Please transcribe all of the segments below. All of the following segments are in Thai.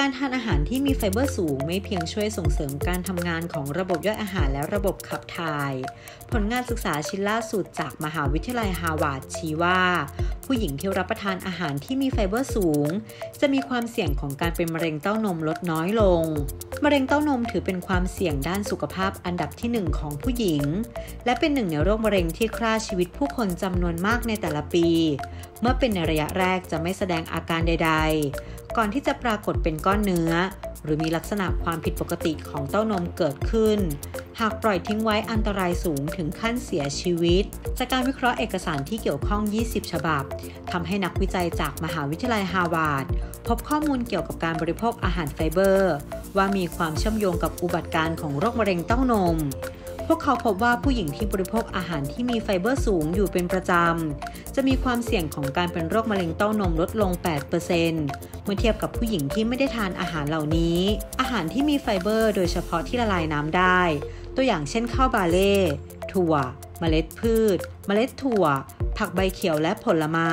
การทานอาหารที่มีไฟเบอร์สูงไม่เพียงช่วยส่งเสริมการทำงานของระบบย่อยอาหารและระบบขับถ่าย ผลงานศึกษาชิ้นล่าสุดจากมหาวิทยาลัยฮาวาดชี้ว่า ผู้หญิงที่รับประทานอาหารที่มีไฟเบอร์สูง จะมีความเสี่ยงของการเป็นมะเร็งเต้านมลดน้อยลง มะเร็งเต้านมถือเป็นความเสี่ยงด้านสุขภาพอันดับที่ 1 ของผู้หญิง และเป็นหนึ่งในโรคมะเร็งที่ฆ่าชีวิตผู้คนจำนวนมากในแต่ละปี เมื่อเป็นในระยะแรกจะไม่แสดงอาการใด ๆ ก่อนที่จะปรากฏเป็นก้อนเนื้อ หรือมีลักษณะความผิดปกติของเต้านมเกิดขึ้น หากปล่อยทิ้งไว้อันตรายสูงถึงขั้นเสียชีวิต จากการวิเคราะห์เอกสารที่เกี่ยวข้อง 20 ฉบับทำให้นักวิจัยจากมหาวิทยาลัยฮาร์วาร์ดพบข้อมูลเกี่ยวกับการบริโภคอาหารไฟเบอร์ ว่ามีความเชื่อมโยงกับอุบัติการณ์ของโรคมะเร็งเต้านม พวกเขาพบว่าผู้หญิงที่บริโภคอาหารที่มีไฟเบอร์สูงอยู่เป็นประจำ จะมีความเสี่ยงของการเป็นโรคมะเร็งเต้านมลดลง 8%เมื่อเทียบกับผู้หญิงที่ไม่ได้ทานอาหารเหล่านี้ อาหารที่มีไฟเบอร์ โดยเฉพาะที่ละลายน้ำได้ ตัวอย่างเช่นข้าวบาร์เลย์ ถั่ว เมล็ดพืช เมล็ดถั่ว ผักใบเขียวและผลไม้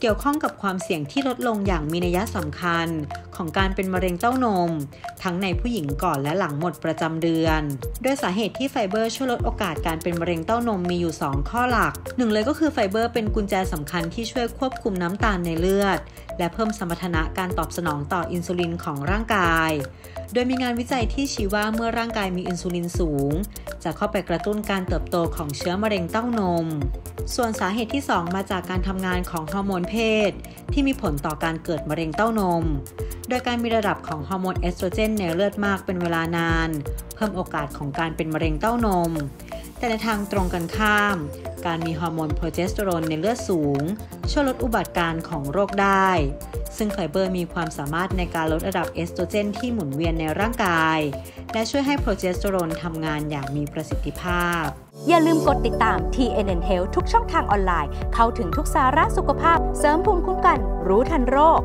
เกี่ยวข้องกับความเสี่ยงที่ลดลงอย่างมีนัยสำคัญ ของการเป็นมะเร็งเต้านม ทั้งในผู้หญิงก่อนและหลังหมดประจำเดือนโดยสาเหตุที่ไฟเบอร์ช่วยลดโอกาสการเป็นมะเร็งเต้านมมีอยู่ 2 ข้อหลักหนึ่งเลยก็คือไฟเบอร์เป็นกุญแจสำคัญที่ช่วยควบคุมน้ำตาลในเลือด และเพิ่มสมรรถนะการตอบสนองต่ออินซูลินของร่างกาย โดยมีงานวิจัยที่ชี้ว่าเมื่อร่างกายมีอินซูลินสูง จะเข้าไปกระตุ้นการเติบโตของเชื้อมะเร็งเต้านม ส่วนสาเหตุที่ 2 มาจากการทำงานของฮอร์โมนเพศ ที่มีผลต่อการเกิดมะเร็งเต้านม โดยการมีระดับของฮอร์โมนเอสโตรเจนในเลือดมากเป็นเวลานาน เพิ่มโอกาสของการเป็นมะเร็งเต้านม แต่ในทางตรงกันข้าม การมีฮอร์โมนโปรเจสเตอโรนในเลือดสูง ช่วยลดอุบัติการณ์ของโรคได้ ซึ่งไฟเบอร์มีความสามารถในการลดระดับเอสโตรเจนที่หมุนเวียนในร่างกาย และช่วยให้โปรเจสเตอโรนทำงานอย่างมีประสิทธิภาพ อย่าลืมกดติดตาม TNN Health ทุกช่องทางออนไลน์ เข้าถึงทุกสาระสุขภาพ เสริมภูมิคุ้มกัน รู้ทันโรค